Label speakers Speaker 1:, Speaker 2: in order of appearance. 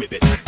Speaker 1: with it.